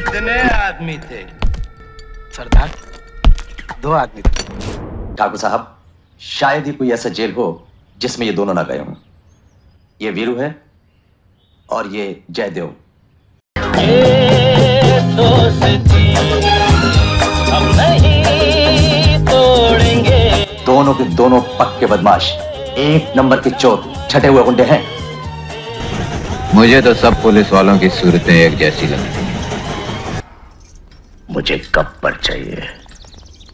आदमी थे? सरदार दो आदमी थे। ठाकुर साहब शायद ही कोई ऐसा जेल हो जिसमें ये दोनों ना गए हों। ये वीरू है और ये जयदेव। हम दोनों के दोनों पक्के बदमाश एक नंबर के चोर छठे हुए गुंडे हैं। मुझे तो सब पुलिस वालों की सूरतें एक जैसी लगती हैं। मुझे गब्बर चाहिए?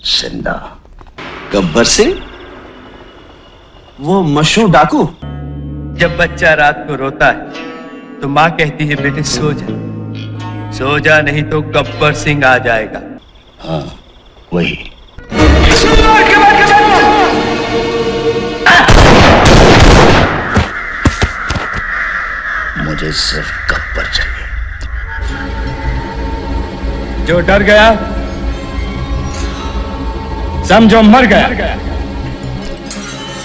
ज़िंदा गब्बर सिंह वो मशहूर डाकू। जब बच्चा रात को रोता है तो माँ कहती है बेटे सो जा। सो जा नहीं तो गब्बर सिंह आ जाएगा। हाँ वही। मुझे सिर्फ़ गब्बर चाहिए? जो डर गया समझो मर गया।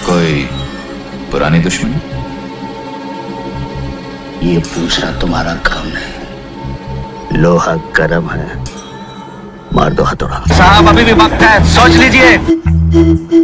कोई पुरानी दुश्मनी? ये पूछना तुम्हारा काम नहीं। लोहा गर्म है। मार दो हथोड़ा साहब अभी भी वक्त है। सोच लीजिए।